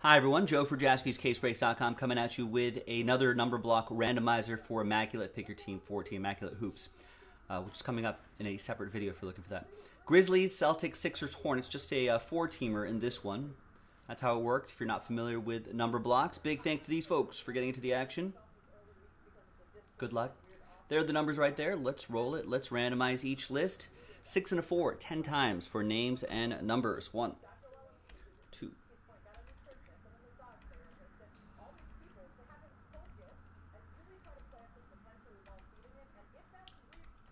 Hi, everyone. Joe for jaspyscasebreaks.com coming at you with another number block randomizer for Immaculate Pick Your Team 14 Immaculate Hoops, uh, which is coming up in a separate video if you're looking for that. Grizzlies, Celtics, Sixers, Hornets, just a uh, four teamer in this one. That's how it worked if you're not familiar with number blocks. Big thanks to these folks for getting into the action. Good luck. There are the numbers right there. Let's roll it. Let's randomize each list. Six and a four, ten times for names and numbers. One, two,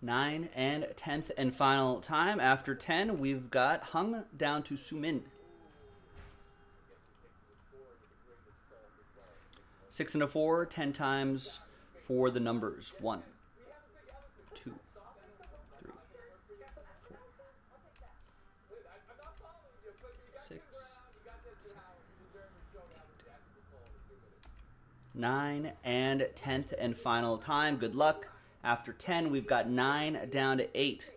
nine, and tenth and final time. After ten, we've got Hung down to Sumin. Six and a four, ten times for the numbers. One, two, three, four, six, seven, eight, nine, and tenth and final time. Good luck. After 10, we've got 9 down to 8.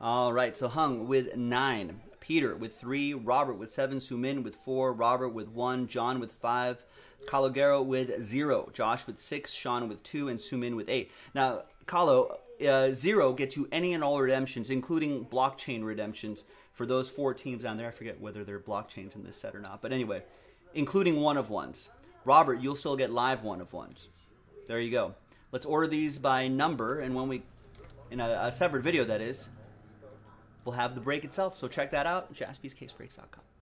All right, so Hung with 9. Peter with 3. Robert with 7. Sumin with 4. Robert with 1. John with 5. Calogero with 0. Josh with 6. Sean with 2. And Sumin with 8. Now, Calo, uh, zero gets you any and all redemptions, including blockchain redemptions for those four teams down there. I forget whether they're blockchains in this set or not, but anyway, including one of ones. Robert, you'll still get live one of ones. There you go. Let's order these by number, and when we, in a, a separate video that is, we'll have the break itself. So check that out, jaspyscasebreaks.com.